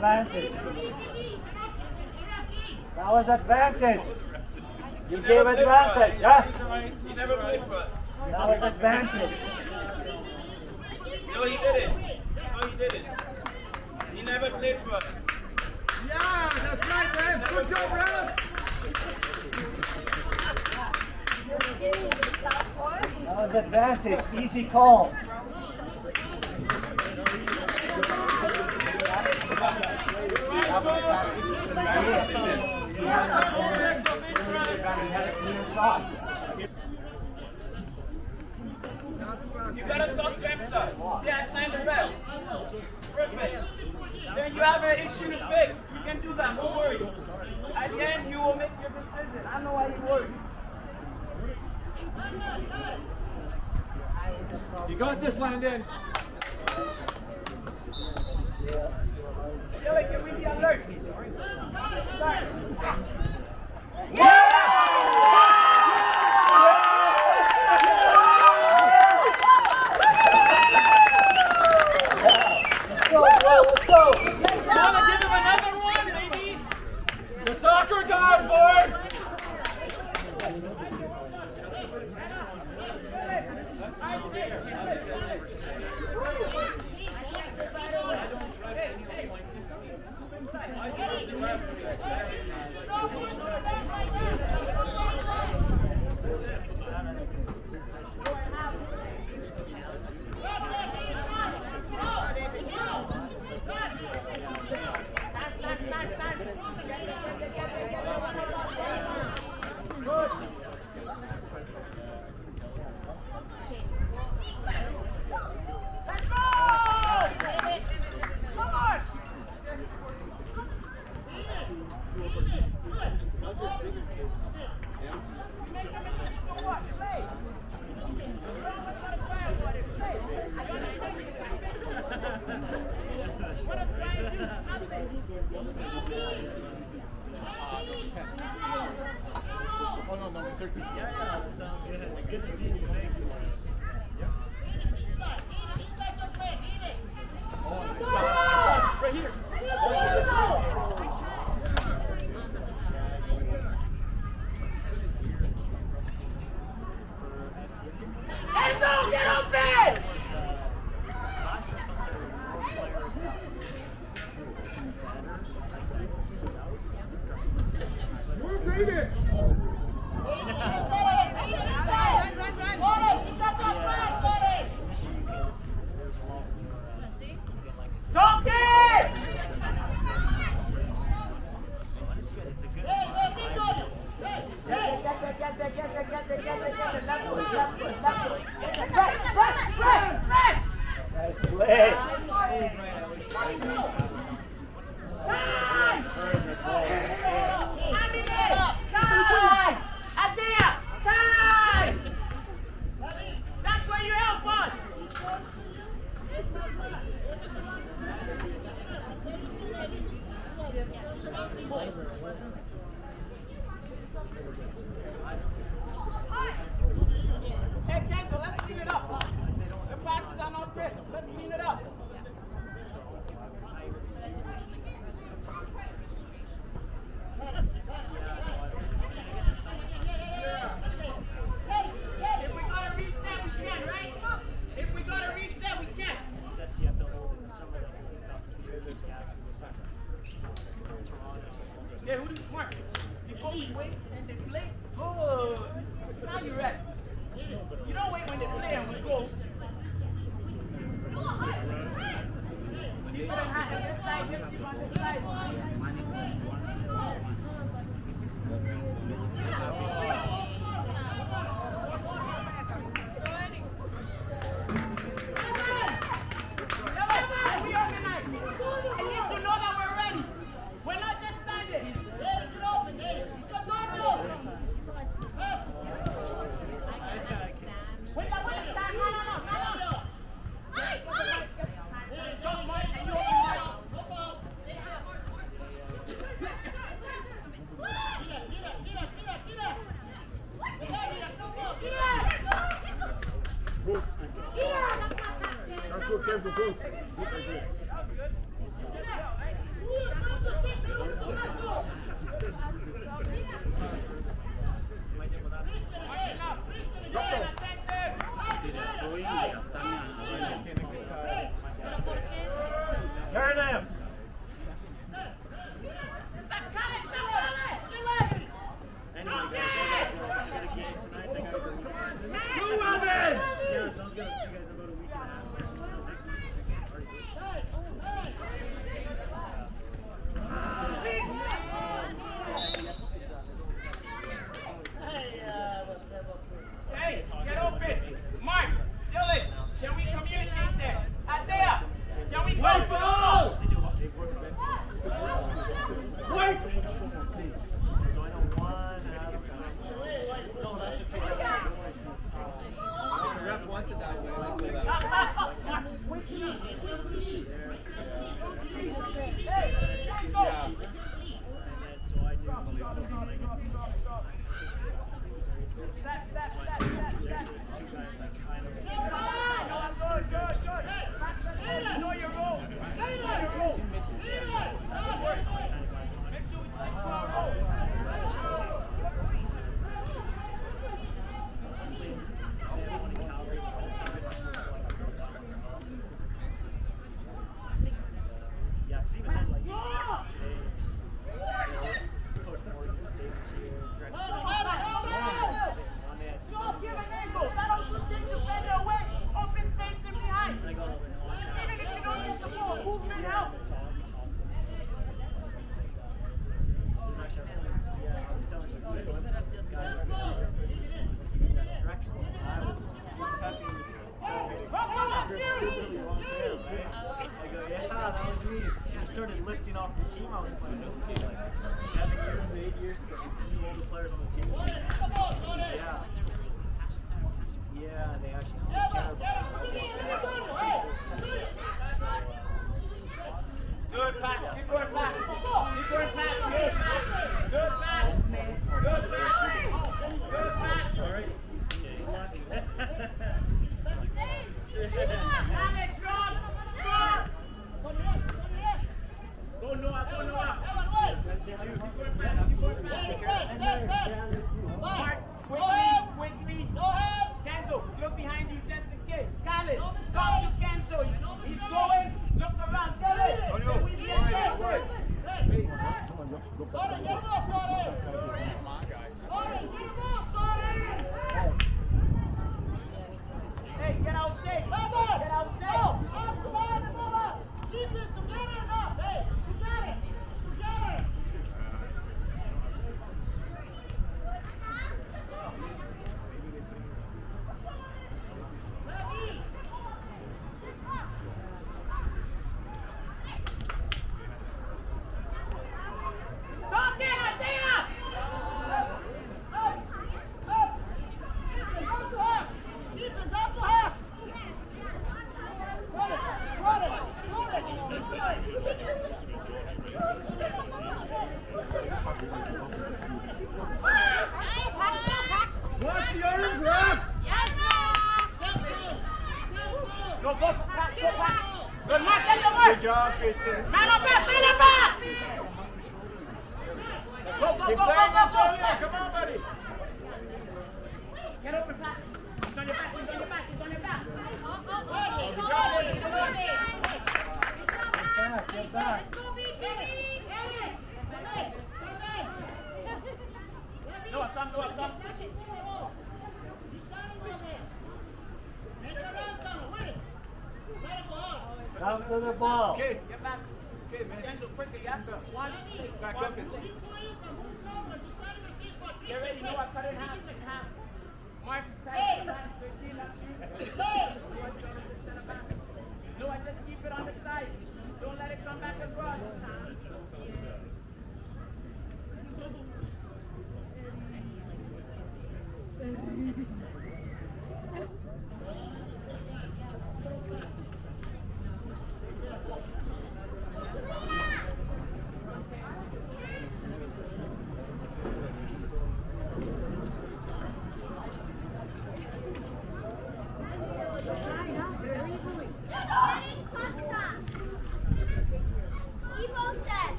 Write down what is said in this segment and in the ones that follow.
advantage. That was advantage. You gave advantage, huh? You never played for us. That was advantage. No, he did it. No, he did it. He never played for us. Yeah, that's right, man. Good job, Rev. That was advantage. Easy call. You got a tough sir. Yeah, sign the bell. Perfect. Then you have an issue to fix. You can do that. Don't worry. At the end, you will make your decision. I know why you worry. You got this, Landon. Yeah.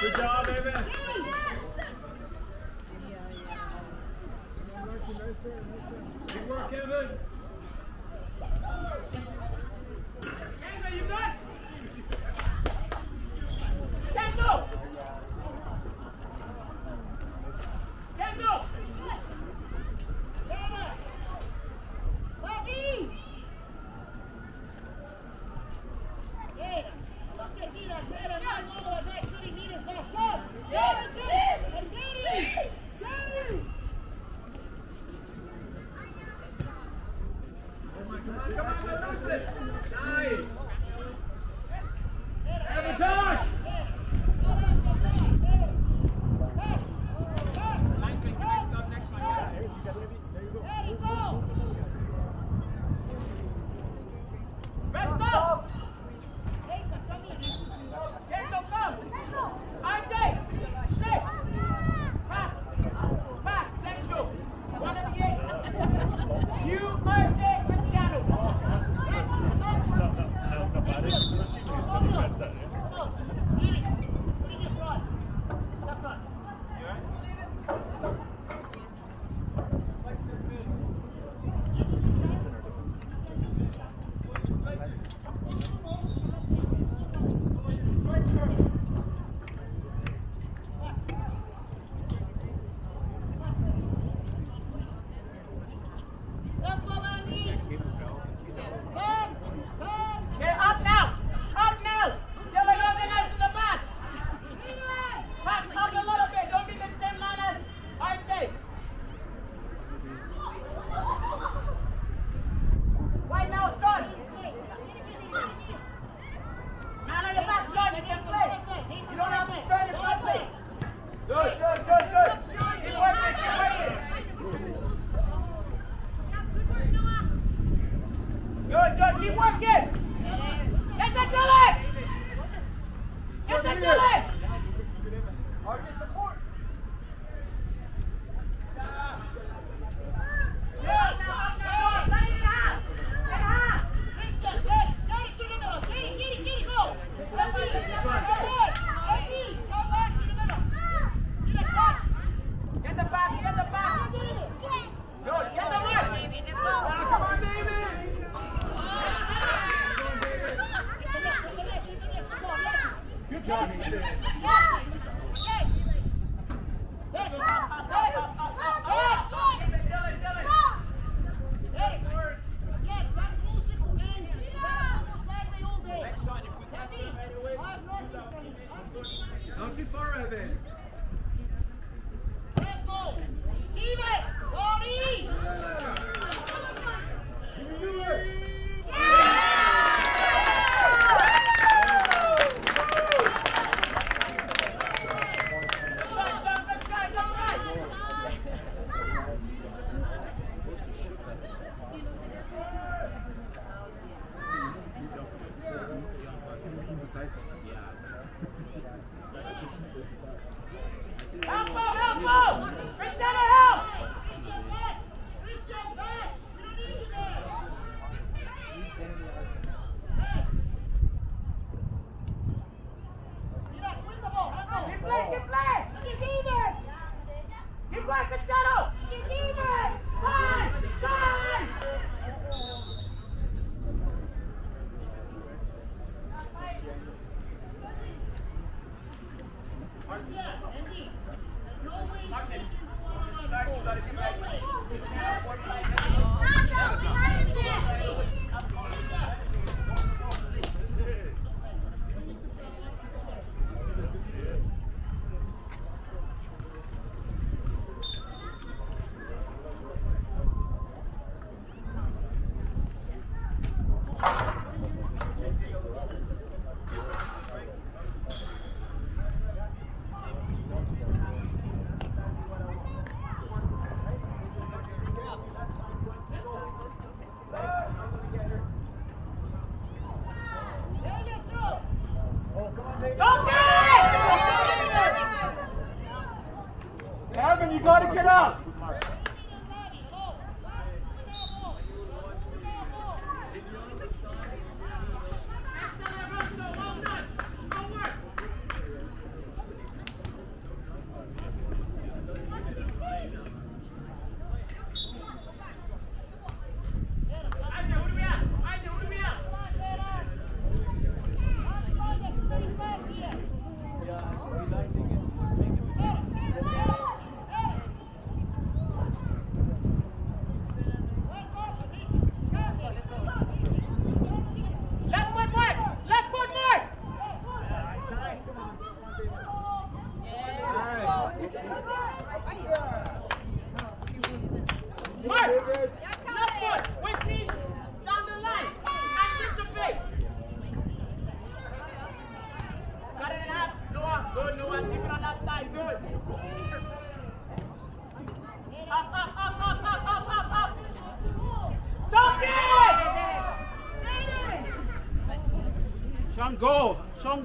Good job, Evan.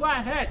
Go. Ahead.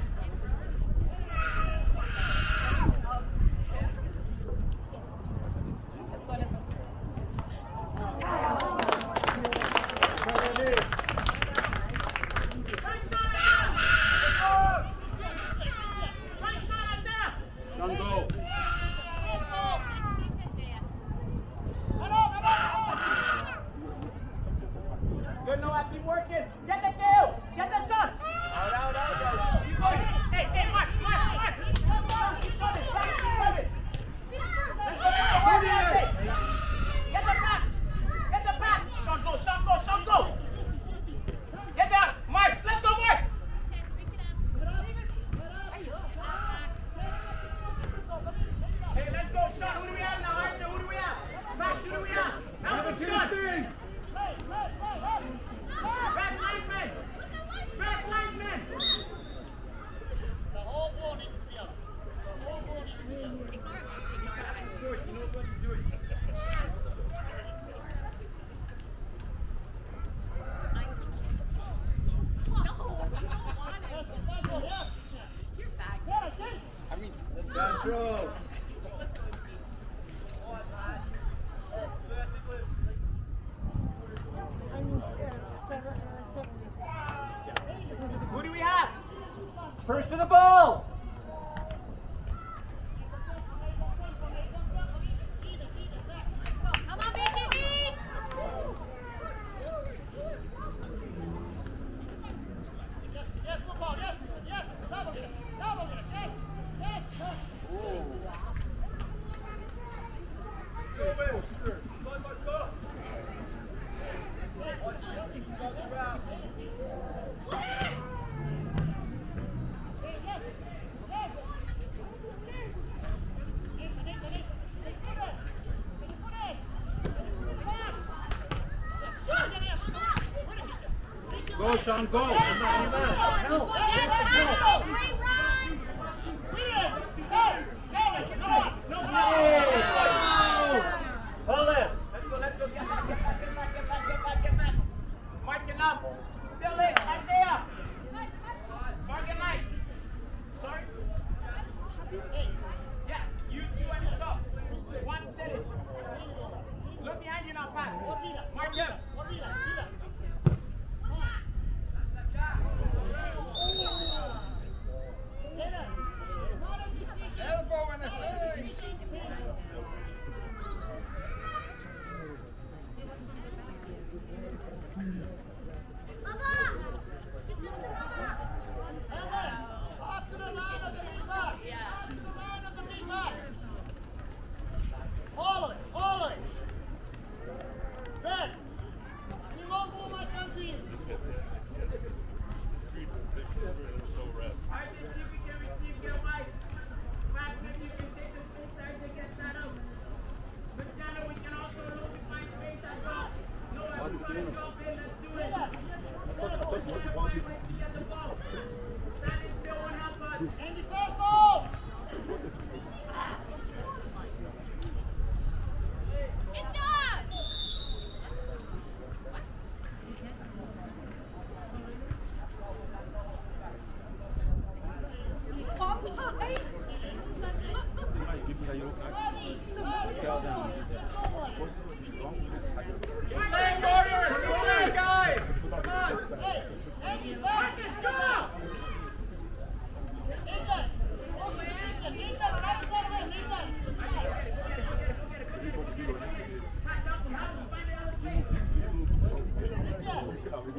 Go, Sean, go. Come on. Help.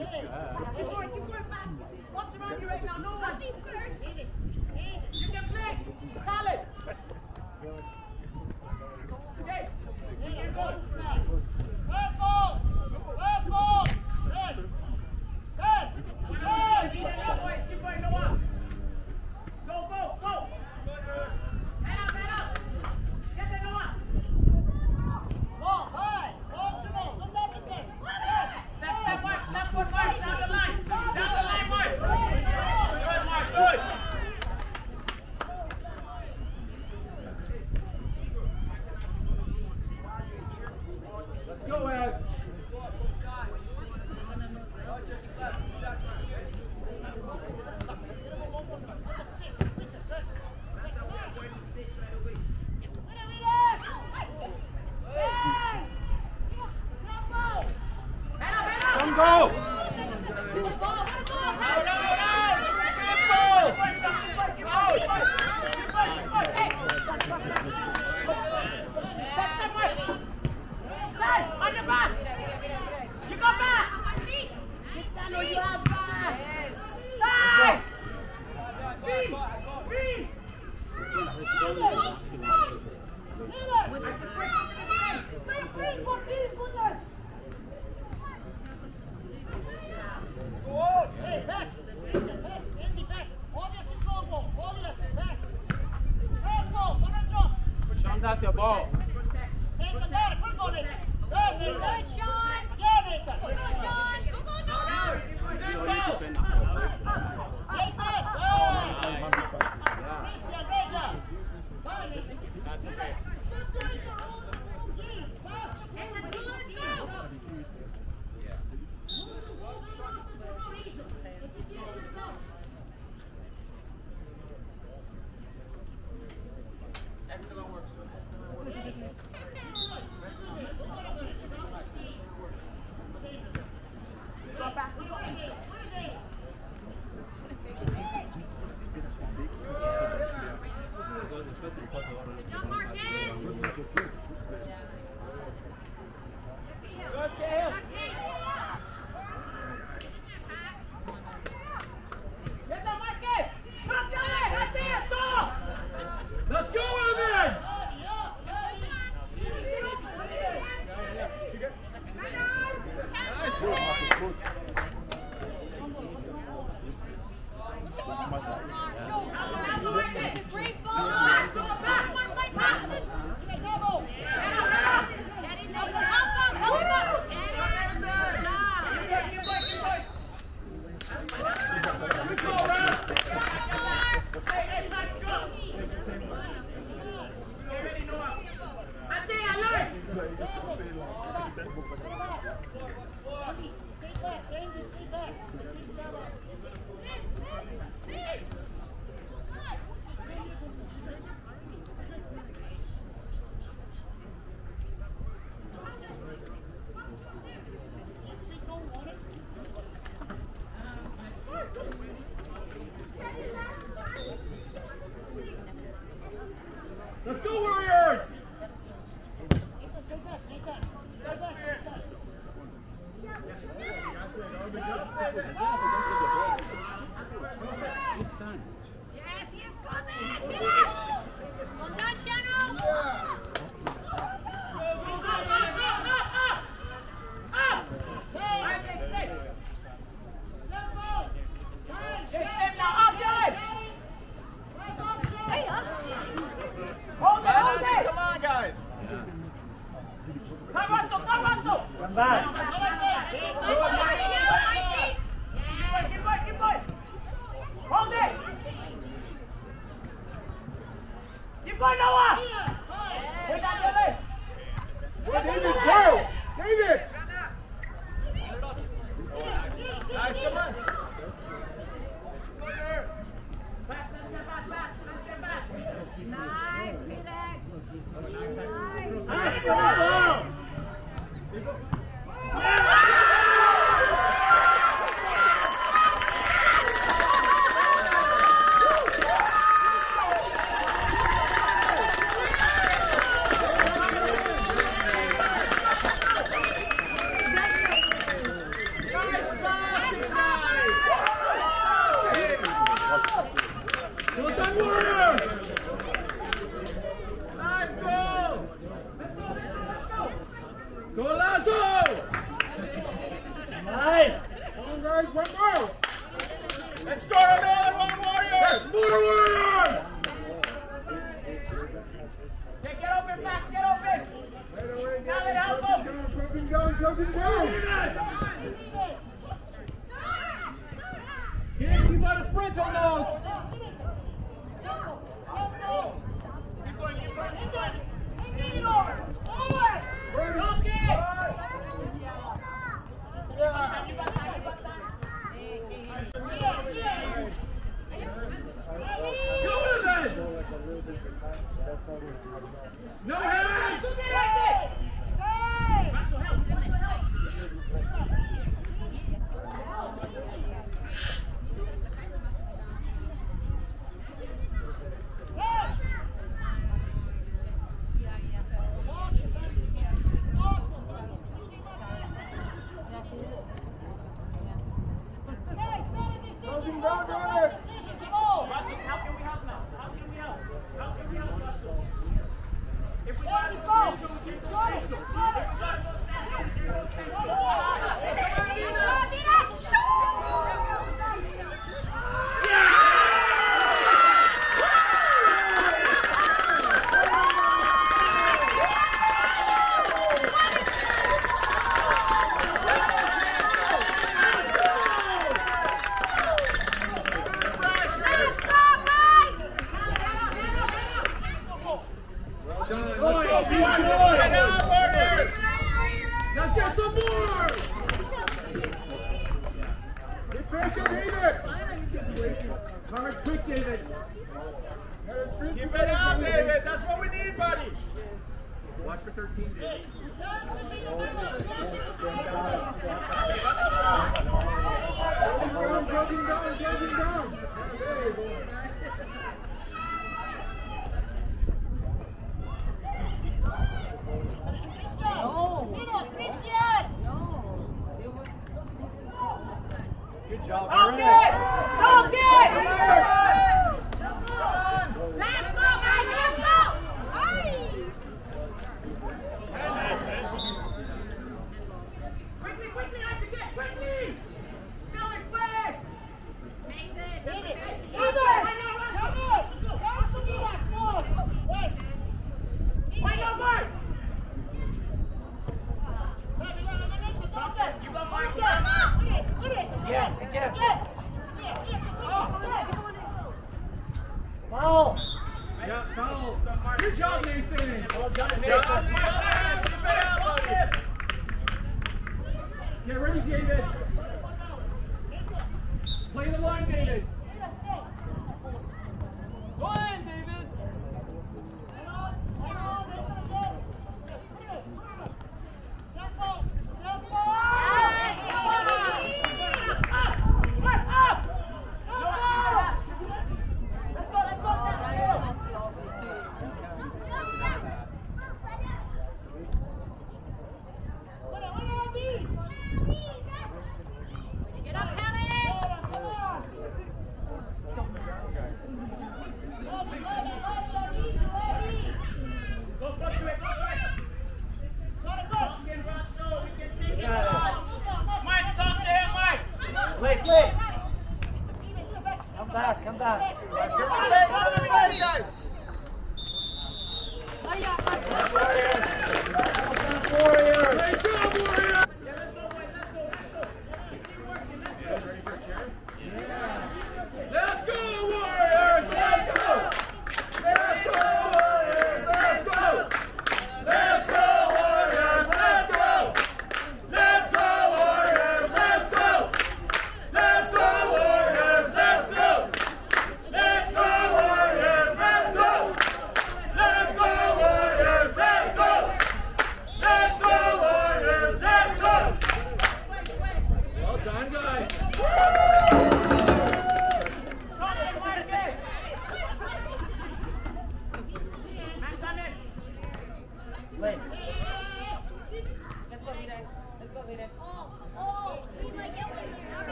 Good.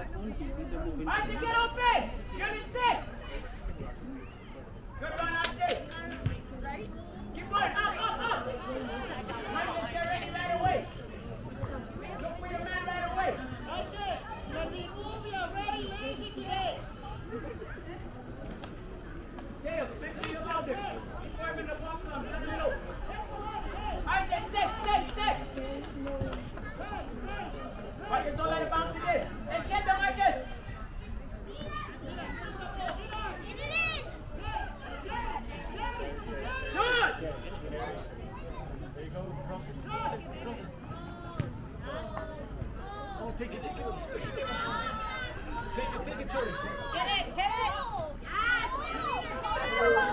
RJ has to up one, he's a moving Hill! Archie, get open! You're in six! Good run, Archie! Keep going, up, up, up! Marcus, get ready right away! Look for your man right away! Archie, when we move, we are very lazy today! Dale, make sure you're out there. Keep working the box on, let me know. There you go. Cross it. Cross it. Cross it. Oh, take it, take it. Take it, take it, take it, sorry. Get it, get it. Ah,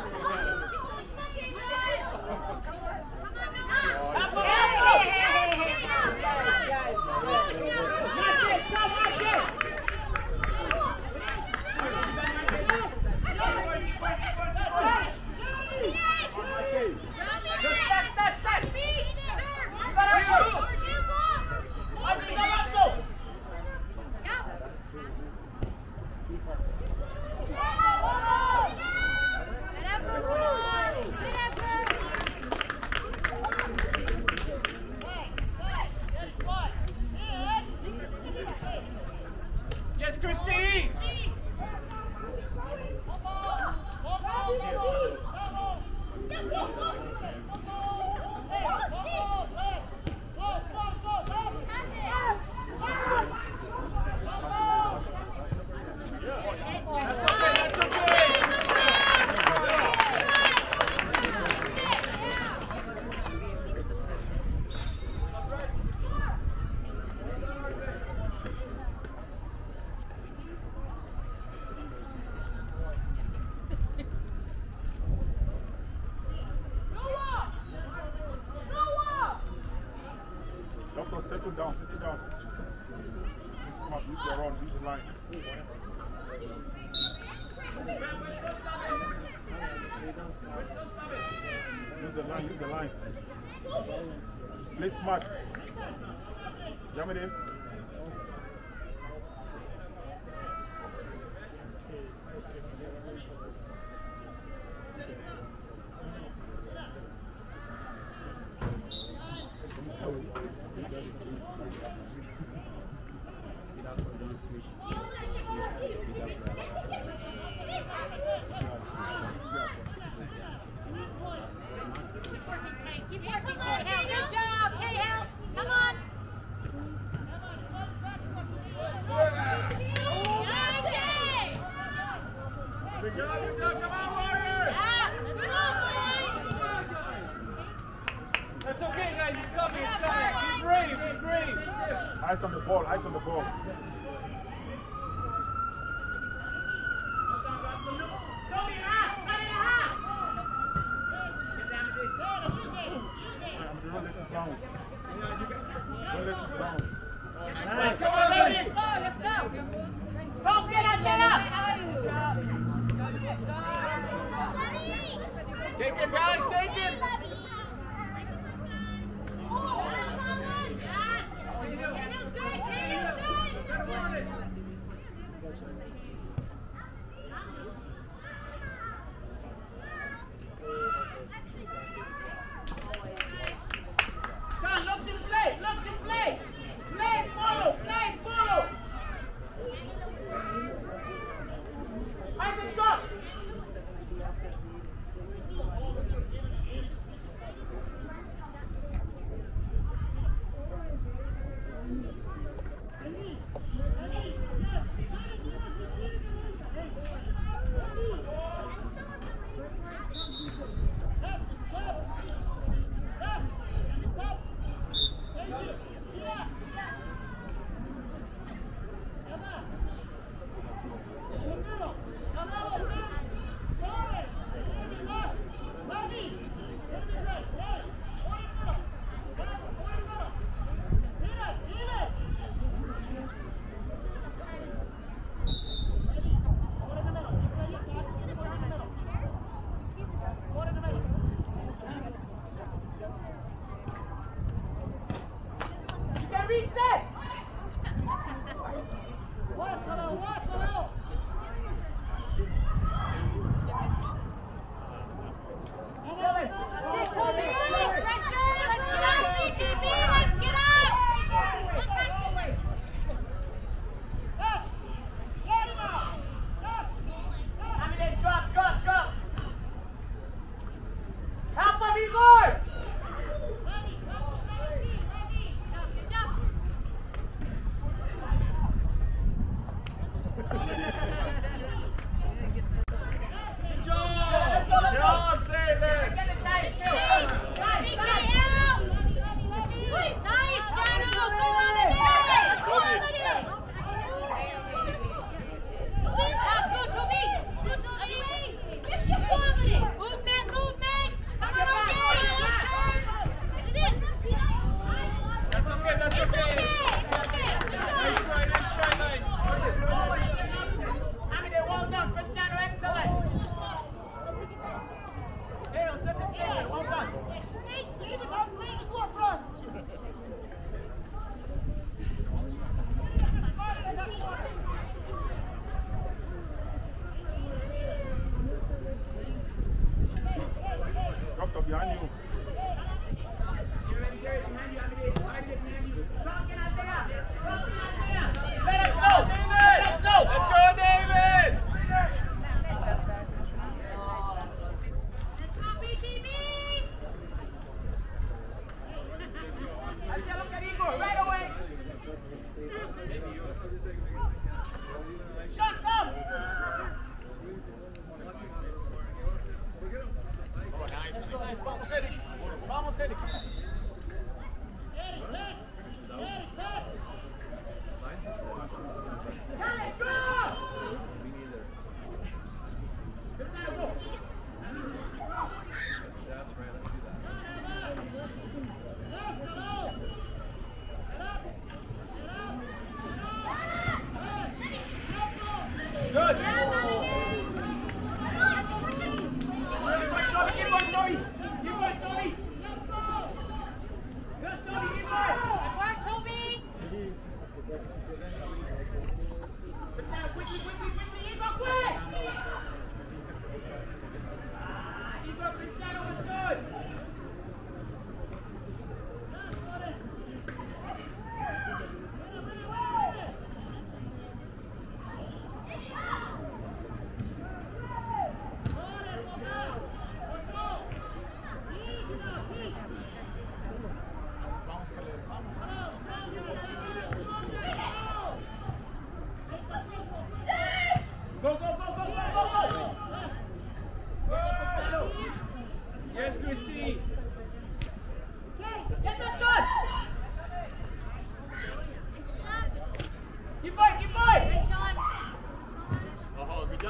guys. It's coming, it's coming. Be brave, be brave. Eyes on the ball, eyes on the ball. I'm gonna let you bounce. Don't let you bounce. Let's go, let's go, let's go. Go, get up, get up. Take it, guys, take it!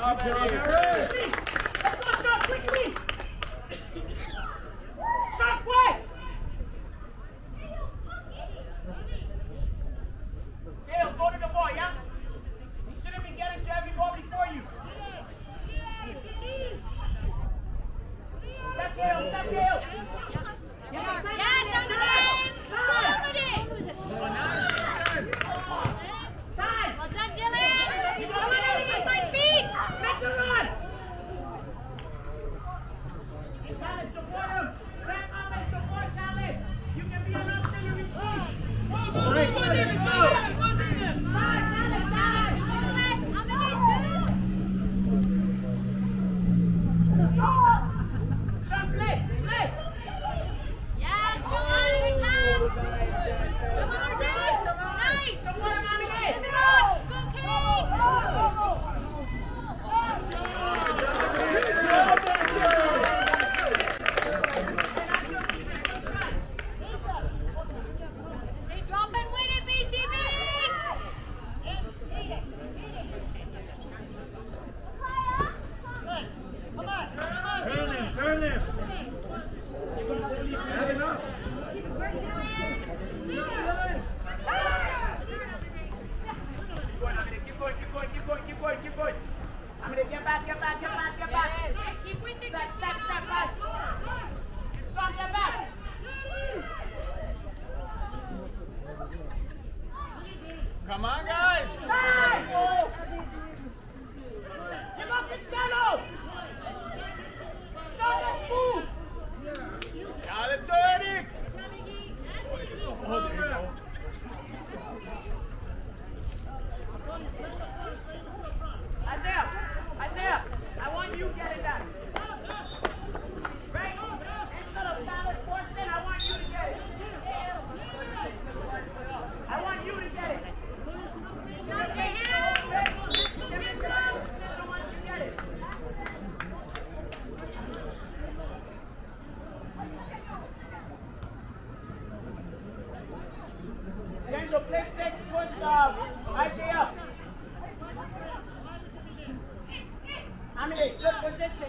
Oh,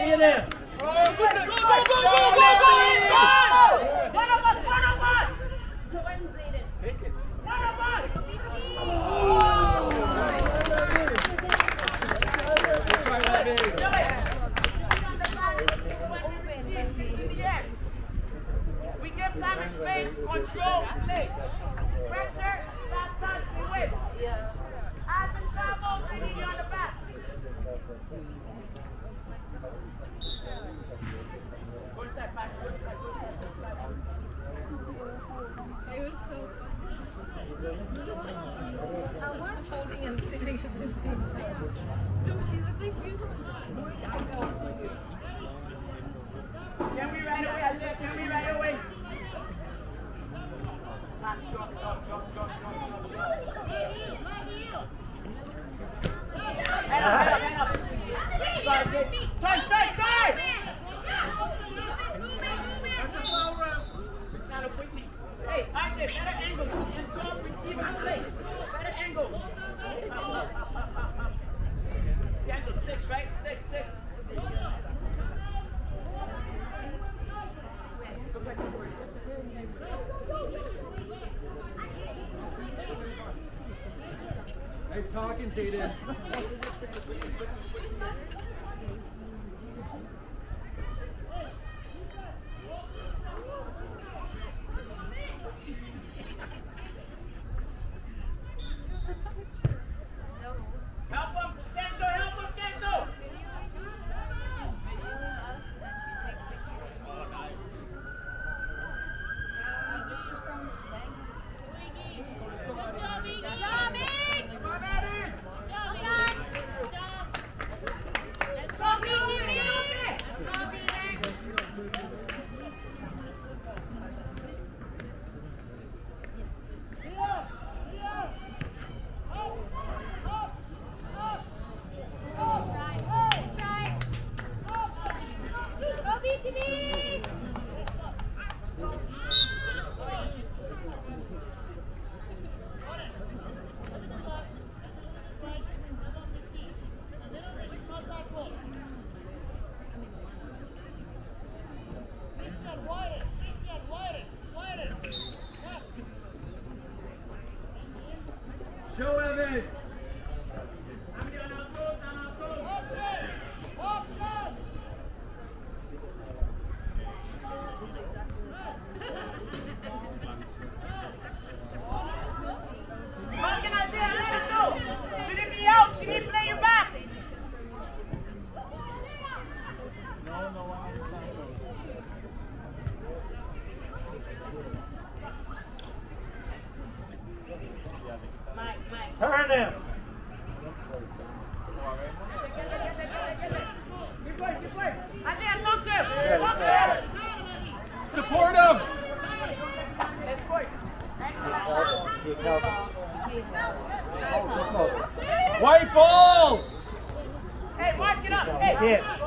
Get in there. I was holding and sitting at the same time. No, she like Support him! White ball! Hey, watch it up! Hey! Yeah.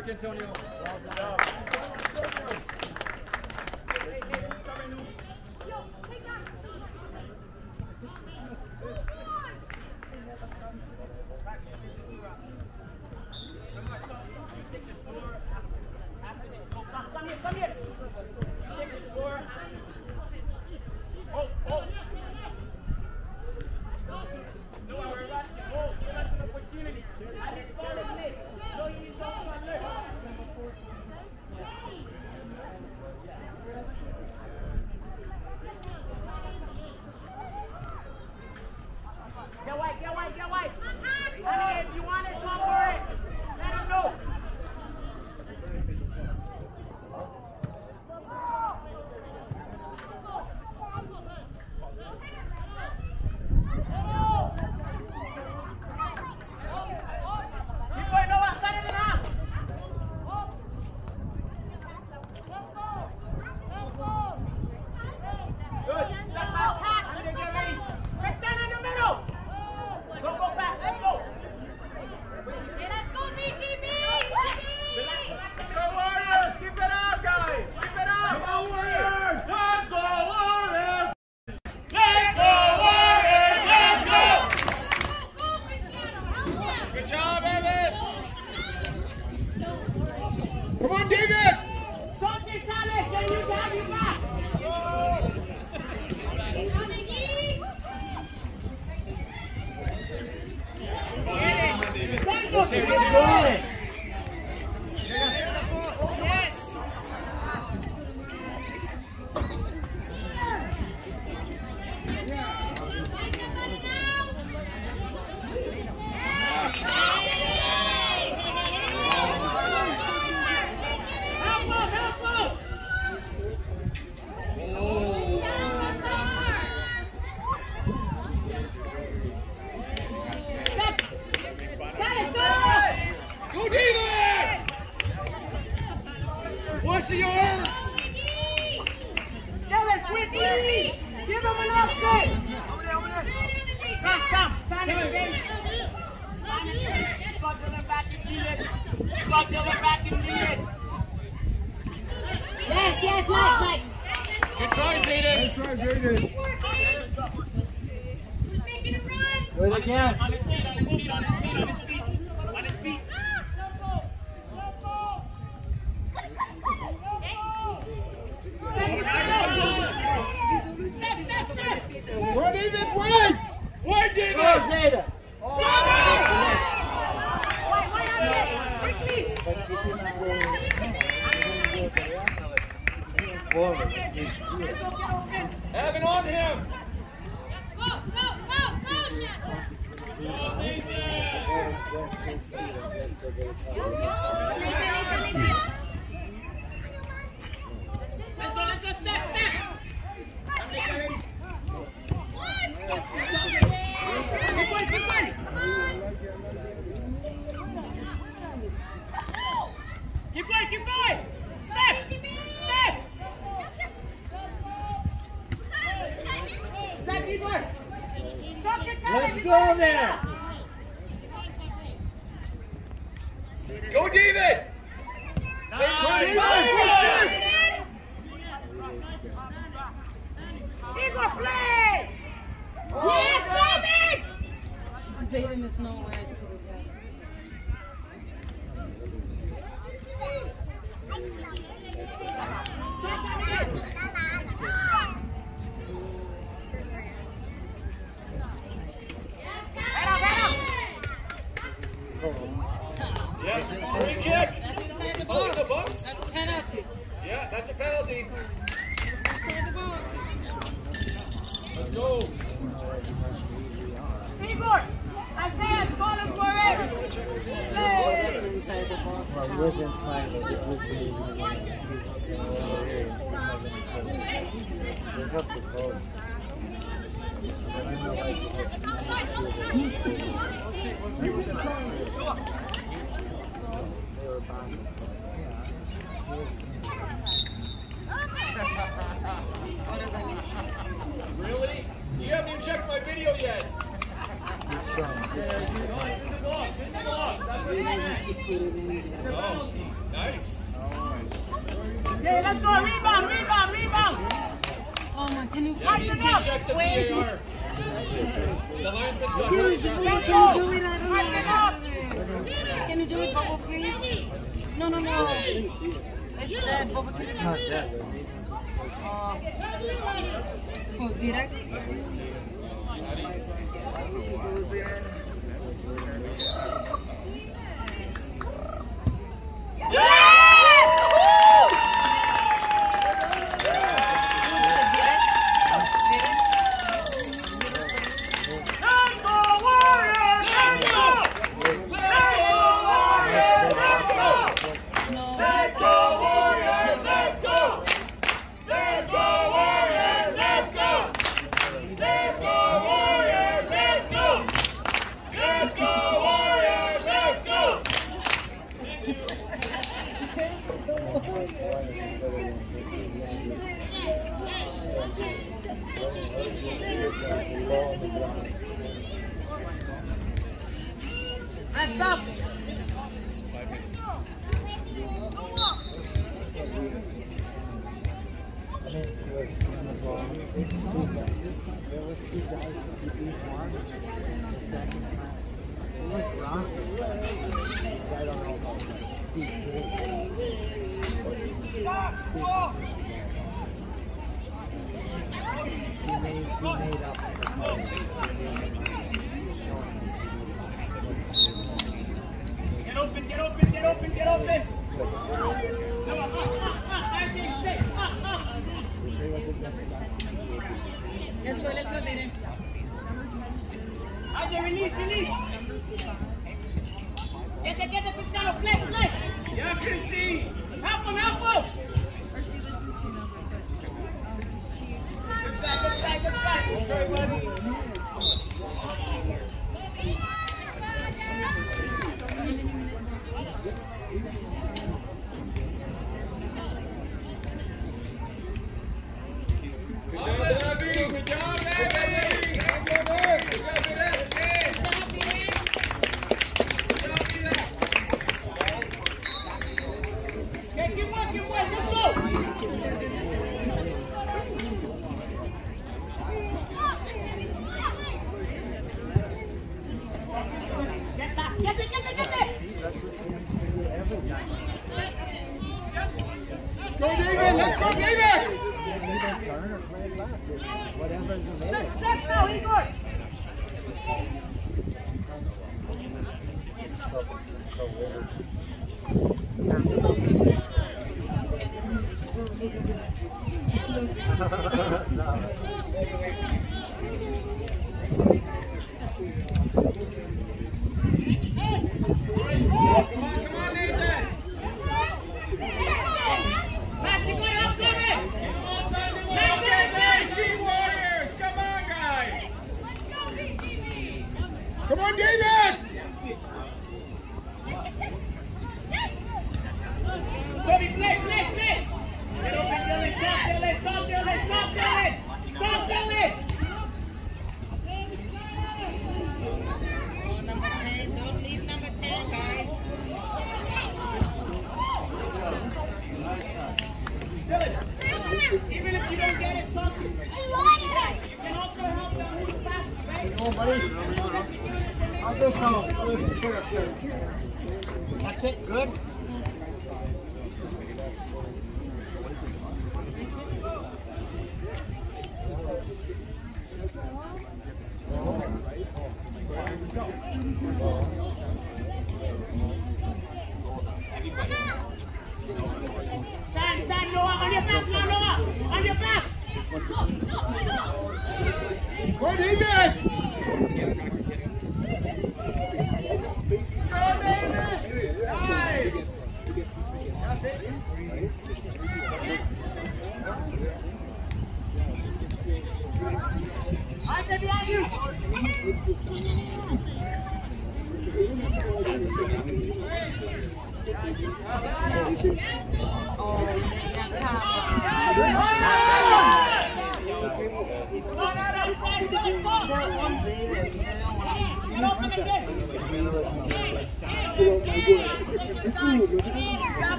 work, Antonio. Get on him! Go, go, go, push it! Nathan, Nathan, Nathan! Go there.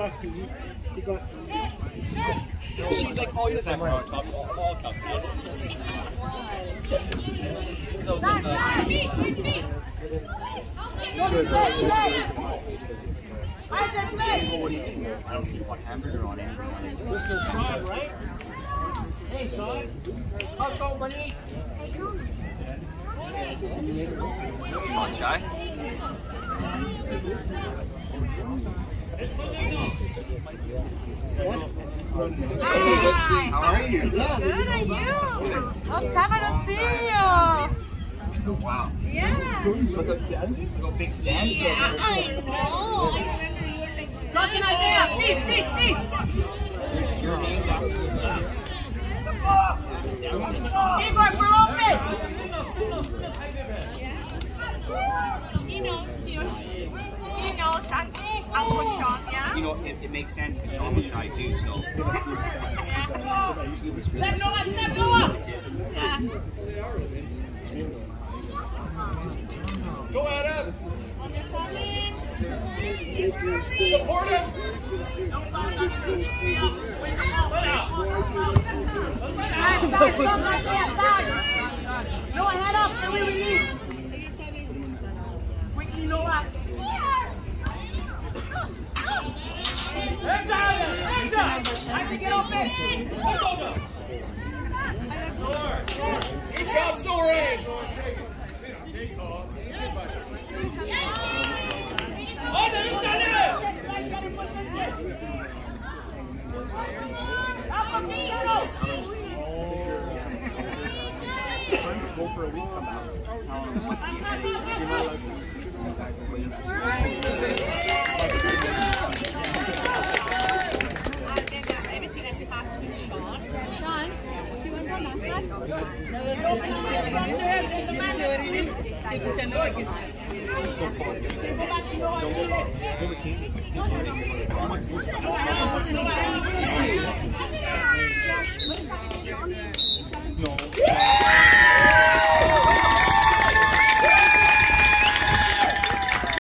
She's like, oh, you're like, oh, top, all cup. I don't see what hamburger on it. This is Sean, right? Hey, Sean. How's it going, buddy? Sean Shy? How are you? Good, and you? Long time I don't see you. Wow. Yeah. Go big stand. Yeah, I know. Nothing, Isaiah. Feet, feet, feet. Your name down. Igor, we're open. He knows. He knows I'm Uncle Sean, yeah? You know, it, it makes sense because Sean was shy too, so. Let Noah step, Noah. Yeah. Go Adam! On the coming. Support him! Back, back, come right there, back. Noah, head up, then we release. Quickly, Noah. Hands up. I can get. Good job, Soren! Up on me, Go come out. Sean, do you want to go outside? Noah.